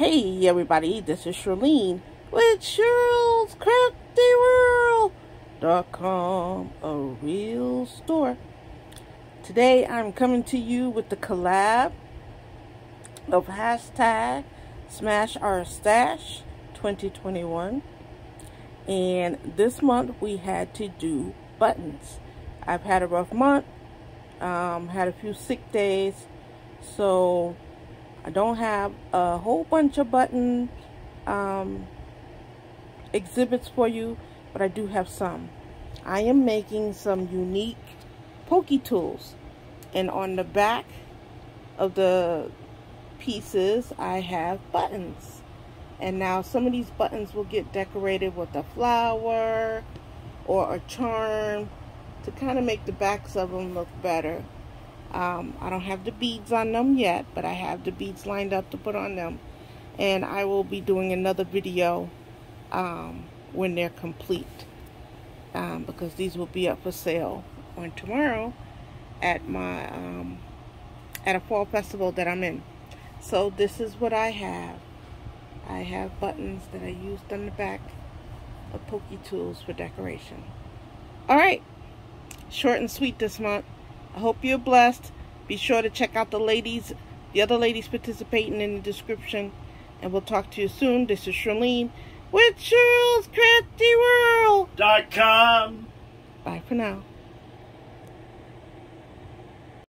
Hey everybody, this is Shirlene with Shirl's Crafty World.com, a real store. Today I'm coming to you with the collab of hashtag Smash Our Stash 2021. And this month we had to do buttons. I've had a rough month, um, had a few sick days, so I don't have a whole bunch of button um, exhibits for you, but I do have some. I am making some unique pokey tools. And on the back of the pieces, I have buttons. And now some of these buttons will get decorated with a flower or a charm to kind of make the backs of them look better. Um, I don't have the beads on them yet, but I have the beads lined up to put on them. And I will be doing another video um, when they're complete. Um, because these will be up for sale on tomorrow at my um, at a fall festival that I'm in. So this is what I have. I have buttons that I used on the back of Pokey Tools for decoration. Alright, short and sweet this month. I hope you're blessed. Be sure to check out the ladies, the other ladies participating in the description. And we'll talk to you soon. This is Shirlene with Shirl's Crafty World. Dot com. Bye for now.